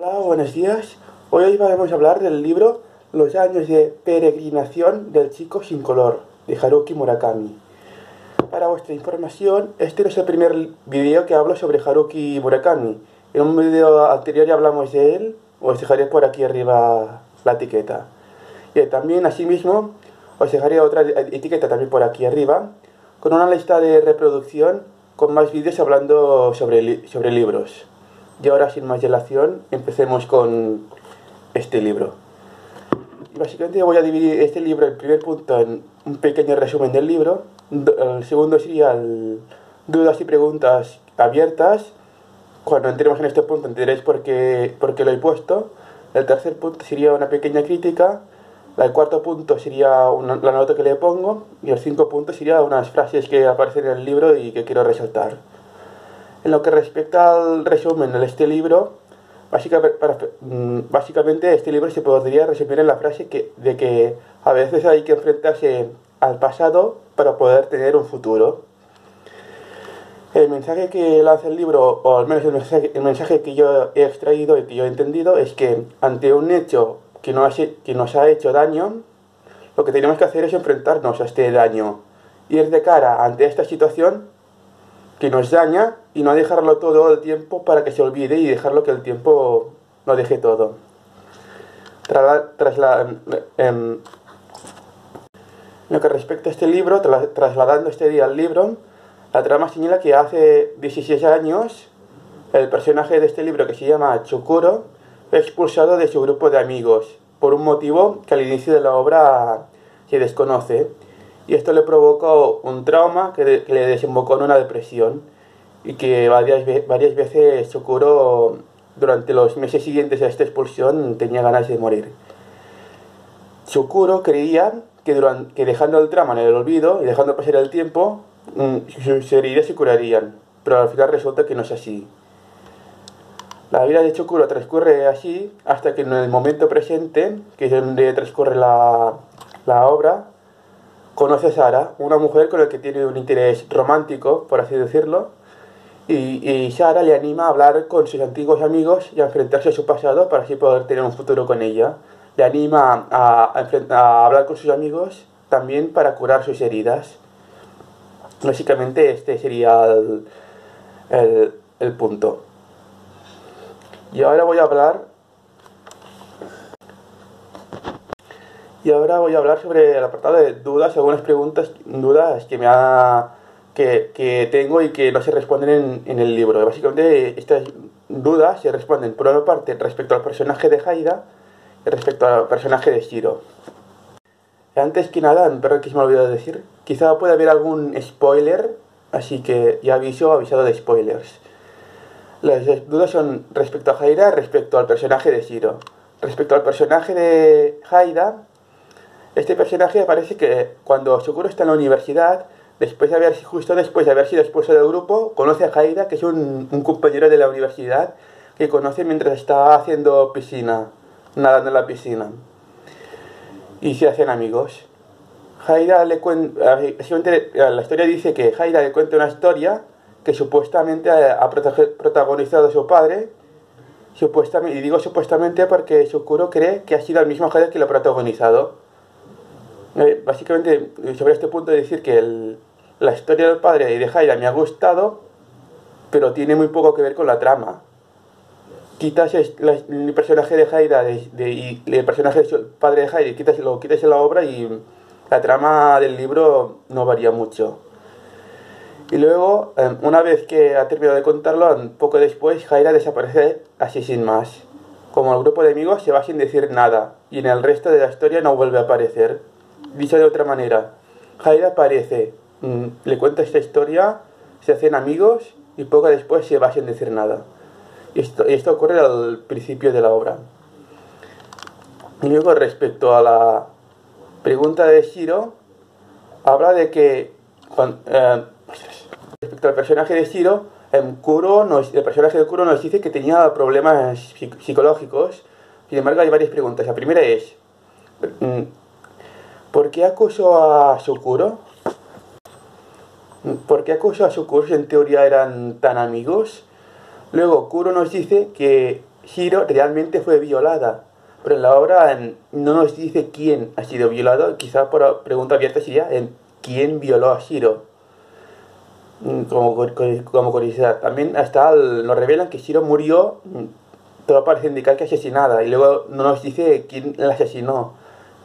Hola, buenos días. Hoy vamos a hablar del libro Los años de peregrinación del chico sin color, de Haruki Murakami. Para vuestra información, este no es el primer vídeo que hablo sobre Haruki Murakami. En un vídeo anterior ya hablamos de él, os dejaré por aquí arriba la etiqueta. Y también, asimismo, os dejaré otra etiqueta también por aquí arriba, con una lista de reproducción con más vídeos hablando sobre, sobre libros. Y ahora, sin más dilación, empecemos con este libro. Y básicamente voy a dividir este libro, el primer punto, en un pequeño resumen del libro. El segundo sería dudas y preguntas abiertas. Cuando entremos en este punto entenderéis por qué, por qué lo he puesto. El tercer punto sería una pequeña crítica. El cuarto punto sería la nota que le pongo. Y el cinco punto sería unas frases que aparecen en el libro y que quiero resaltar. En lo que respecta al resumen de este libro, mm, básicamente este libro se podría resumir en la frase que, de que a veces hay que enfrentarse al pasado para poder tener un futuro. El mensaje que lanza el libro, o al menos el mensaje, el mensaje que yo he extraído y que yo he entendido, es que ante un hecho que nos, que nos ha hecho daño, lo que tenemos que hacer es enfrentarnos a este daño. Ir de cara ante esta situación que nos daña y no dejarlo todo el tiempo para que se olvide y dejarlo que el tiempo lo deje todo. Tras la, en, lo que respecta a este libro, trasladando este día al libro, la trama señala que hace 16 años el personaje de este libro que se llama Chukuro fue expulsado de su grupo de amigos por un motivo que al inicio de la obra se desconoce y esto le provocó un trauma que, le desembocó en una depresión y que varias, varias veces Chukuro durante los meses siguientes a esta expulsión tenía ganas de morir. Chukuro creía que, durante, que dejando el trauma en el olvido y dejando pasar el tiempo, mm, sus heridas se curarían, pero al final resulta que no es así. La vida de Chukuro transcurre así hasta que en el momento presente, que es donde transcurre la, la obra, conoce a Sara, una mujer con la que tiene un interés romántico, por así decirlo, y, y, Sara le anima a hablar con sus antiguos amigos y a enfrentarse a su pasado para así poder tener un futuro con ella. Le anima a, hablar con sus amigos también para curar sus heridas. Básicamente este sería el, el punto. Y ahora voy a hablar Y ahora voy a hablar sobre el apartado de dudas, algunas preguntas, dudas que me ha, que, que tengo y que no se responden en, en, el libro. Básicamente estas dudas se responden por una parte respecto al personaje de Haida y respecto al personaje de Shiro. Antes que nada, perdón que se me ha olvidado decir, quizá pueda haber algún spoiler, así que ya aviso, avisado de spoilers. Las dudas son respecto a Haida, respecto al personaje de Shiro. Respecto al personaje de Haida, este personaje parece que cuando Shokuro está en la universidad, después de haber, justo después de haber sido expulsado del grupo, conoce a Haida, que es un, compañero de la universidad, que conoce mientras está haciendo piscina, nadando en la piscina. Y se hacen amigos. Haida le cuenta, la historia dice que Haida le cuenta una historia que supuestamente ha protagonizado su padre, supuestamente, y digo supuestamente porque Shokuro cree que ha sido el mismo Haida que lo ha protagonizado. Eh, básicamente, sobre este punto de decir que la historia del padre y de Haida me ha gustado, pero tiene muy poco que ver con la trama. Quitas el, personaje de Haida de, y el personaje del padre de Haida, quitas, lo quitas en la obra y la trama del libro no varía mucho. Y luego, em, una vez que ha terminado de contarlo, poco después, Haida desaparece así sin más. Como el grupo de amigos se va sin decir nada, y en el resto de la historia no vuelve a aparecer. Dicho de otra manera, Haida aparece, mm, le cuenta esta historia, se hacen amigos y poco después se va sin decir nada. Esto, esto ocurre al principio de la obra. Luego respecto a la pregunta de Shiro, habla de que eh, respecto al personaje de Shiro, el, Kuro nos, el personaje de Kuro nos dice que tenía problemas psicológicos. Sin embargo, hay varias preguntas. La primera es, mm, ¿Por qué acusó a Sukuro? ¿Por qué acusó a Sukuro si en teoría eran tan amigos? Luego, Kuro nos dice que Shiro realmente fue violada. Pero en la obra no nos dice quién ha sido violado. Quizás por pregunta abierta sería en quién violó a Shiro. Mm, como, curiosidad. También hasta nos revelan que Shiro murió, mm, todo parece indicar que asesinada. Y luego no nos dice quién la asesinó.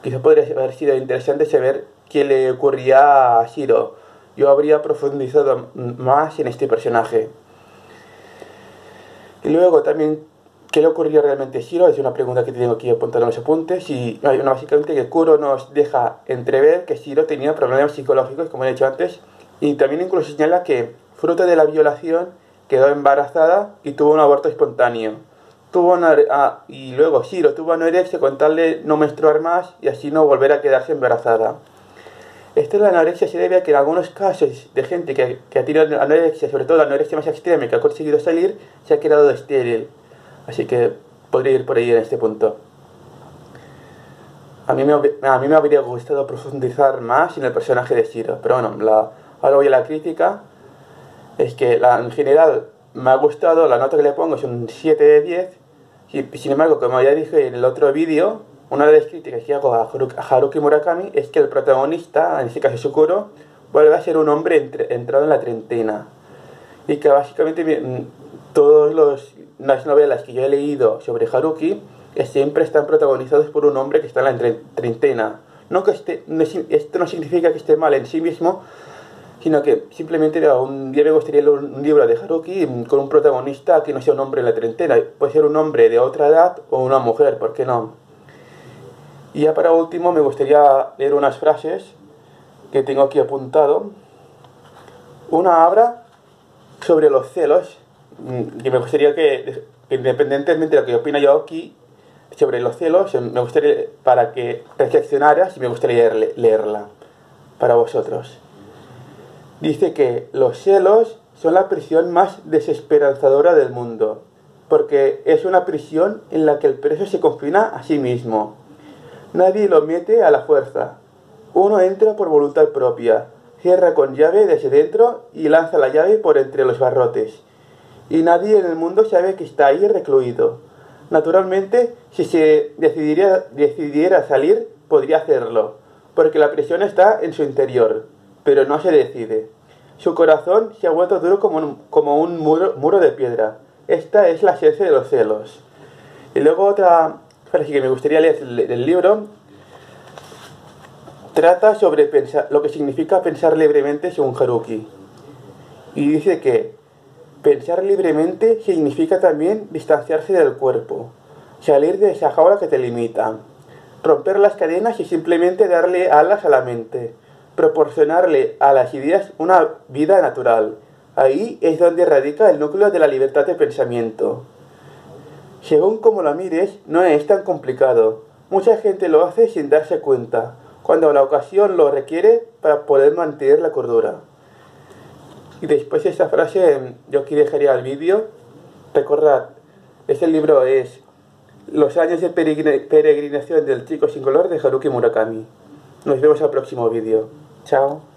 Quizás podría haber sido interesante saber qué le ocurría a Shiro. Yo habría profundizado más en este personaje. Y luego también, ¿qué le ocurrió realmente a Shiro? Es una pregunta que tengo aquí apuntada en los apuntes. Y básicamente que Kuro nos deja entrever que Shiro tenía problemas psicológicos, como he dicho antes. Y también incluso señala que, fruto de la violación, quedó embarazada y tuvo un aborto espontáneo. Tuvo ah, y luego Shiro tuvo anorexia con tal de no menstruar más y así no volver a quedarse embarazada. Esto de la anorexia se debe a que en algunos casos de gente que, que ha tenido anorexia, sobre todo la anorexia más extrema y que ha conseguido salir, se ha quedado estéril. Así que podría ir por ahí en este punto. A mí me, a mí me habría gustado profundizar más en el personaje de Shiro, pero bueno, la, ahora voy a la crítica. Es que la, en general me ha gustado, la nota que le pongo es un 7 de 10. Sin embargo, como ya dije en el otro vídeo, una de las críticas que hago a Haruki Murakami es que el protagonista, en este caso Sukuro, vuelve a ser un hombre entrado en la treintena. Y que básicamente todas las novelas que yo he leído sobre Haruki siempre están protagonizadas por un hombre que está en la treintena. No que esté, esto no significa que esté mal en sí mismo, sino que simplemente un día me gustaría leer un libro de Haruki con un protagonista que no sea un hombre en la treintena. Puede ser un hombre de otra edad o una mujer, ¿por qué no? Y ya para último me gustaría leer unas frases que tengo aquí apuntado. Una habla sobre los celos, mm, que me gustaría que, independientemente de lo que opina yo aquí sobre los celos, me gustaría para que reflexionaras y me gustaría leerla para vosotros. Dice que los celos son la prisión más desesperanzadora del mundo, porque es una prisión en la que el preso se confina a sí mismo Nadie lo mete a la fuerza. Uno entra por voluntad propia, cierra con llave desde dentro y lanza la llave por entre los barrotes. Y nadie en el mundo sabe que está ahí recluido. Naturalmente, si se decidiera, decidiera salir, podría hacerlo, porque la prisión está en su interior, pero no se decide. Su corazón se ha vuelto duro como un, como un muro, muro de piedra. Esta es la esencia de los celos. Y luego otra parece que me gustaría leer el, libro. Trata sobre pensar, lo que significa pensar libremente según Haruki. Y dice que pensar libremente significa también distanciarse del cuerpo, salir de esa jaula que te limita, romper las cadenas y simplemente darle alas a la mente, proporcionarle a las ideas una vida natural. Ahí es donde radica el núcleo de la libertad de pensamiento. Según como lo mires, no es tan complicado. Mucha gente lo hace sin darse cuenta, cuando la ocasión lo requiere para poder mantener la cordura. Y después de esta frase, yo aquí dejaría el vídeo. Recordad, este libro es Los años de peregrinación del chico sin color de Haruki Murakami. Nos vemos al próximo vídeo. 好。